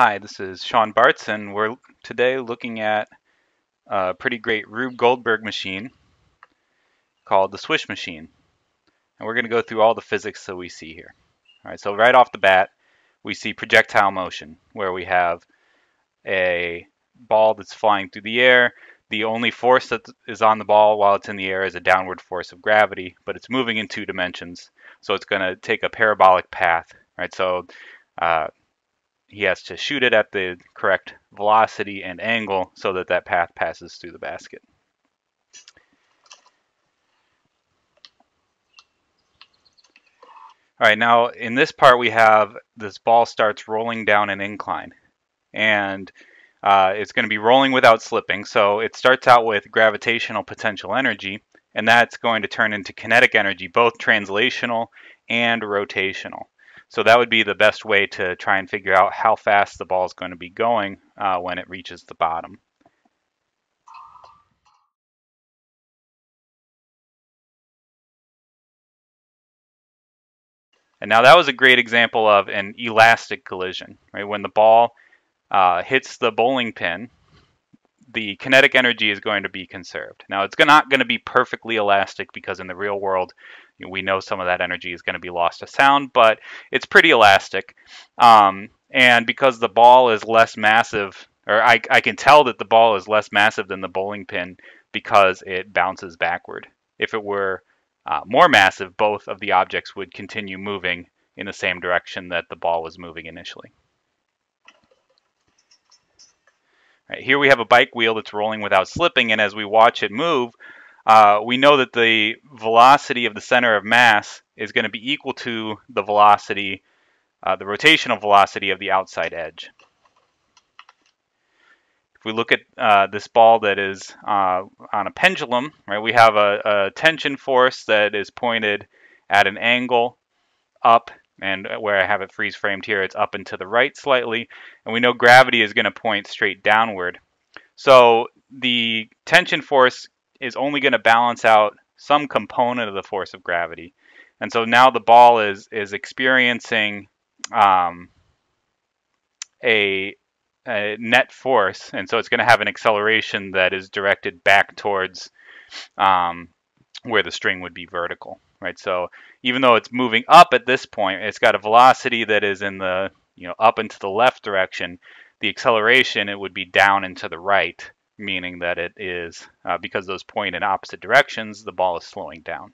Hi, this is Sean Bartz, and we're today looking at a pretty great Rube Goldberg machine called the Swish machine. And we're going to go through all the physics that we see here. All right, so right off the bat, we see projectile motion, where we have a ball that's flying through the air. The only force that is on the ball while it's in the air is a downward force of gravity, but it's moving in two dimensions. So it's going to take a parabolic path, right? So uh, he has to shoot it at the correct velocity and angle so that that path passes through the basket. All right, now in this part we have this ball starts rolling down an incline and uh, it's going to be rolling without slipping. So it starts out with gravitational potential energy and that's going to turn into kinetic energy, both translational and rotational. So that would be the best way to try and figure out how fast the ball is going to be going uh, when it reaches the bottom. And now that was a great example of an elastic collision, right? When the ball uh, hits the bowling pin, the kinetic energy is going to be conserved. Now it's not going to be perfectly elastic because in the real world we know some of that energy is going to be lost to sound, but it's pretty elastic. Um, and because the ball is less massive, or I, I can tell that the ball is less massive than the bowling pin because it bounces backward. If it were uh, more massive, both of the objects would continue moving in the same direction that the ball was moving initially. Right, here we have a bike wheel that's rolling without slipping, and as we watch it move, uh, we know that the velocity of the center of mass is going to be equal to the velocity, uh, the rotational velocity of the outside edge. If we look at uh, this ball that is uh, on a pendulum, right, we have a, a tension force that is pointed at an angle up and where I have it freeze framed here, it's up and to the right slightly. And we know gravity is going to point straight downward. So the tension force is only going to balance out some component of the force of gravity. And so now the ball is is experiencing um, a, a, net force, and so it's going to have an acceleration that is directed back towards um, where the string would be vertical, right? So even though it's moving up at this point, it's got a velocity that is in the you know up into the left direction. The acceleration it would be down and to the right meaning that it is, uh, because those point in opposite directions, the ball is slowing down.